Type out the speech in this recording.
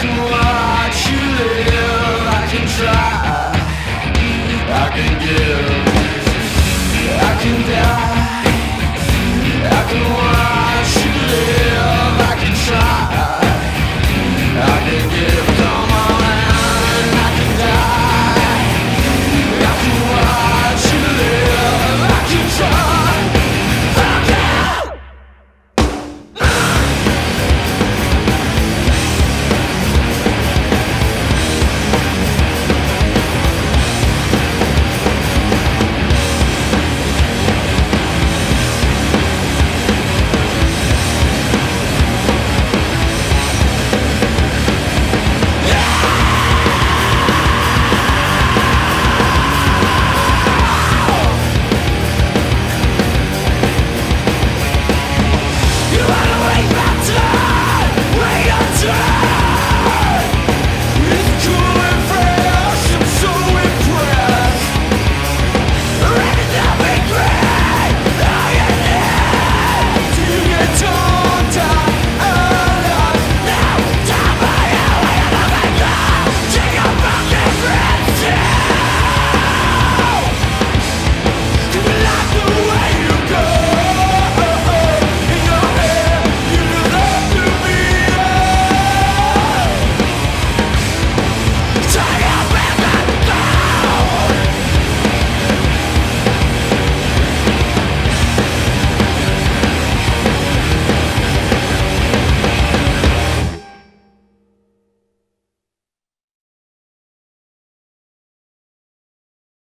to us.